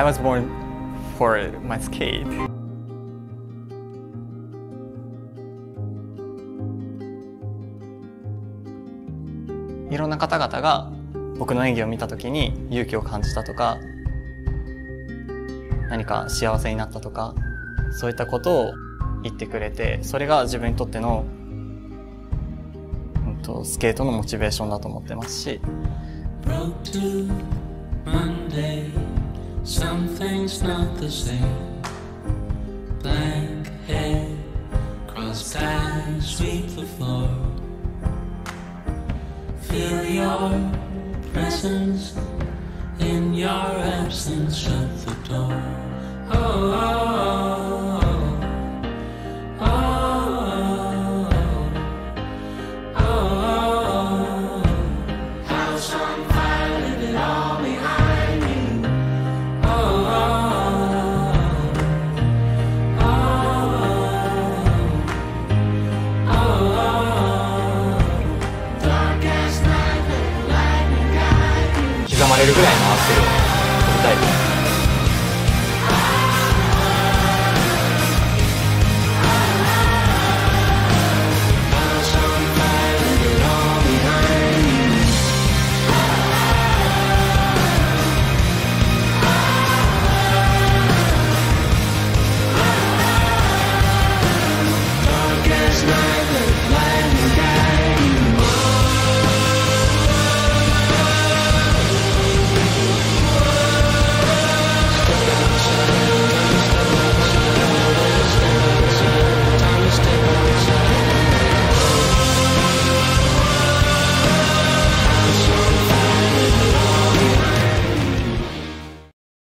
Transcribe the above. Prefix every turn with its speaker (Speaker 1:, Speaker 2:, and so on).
Speaker 1: I was born for my skate. いろんな方々が僕の演技を見た時に勇気を感じたとか何か幸せになったとかそういったことを言ってくれてそれが自分にとっての、うん、とスケートのモチベーションだと思ってますし
Speaker 2: Broke to Monday, something's not the same. Blank head, crossed eyes, sweep the floor. Feel your presence in your absence, shut the door. Oh, oh, oh.
Speaker 1: れるぐらい回してるタイプ。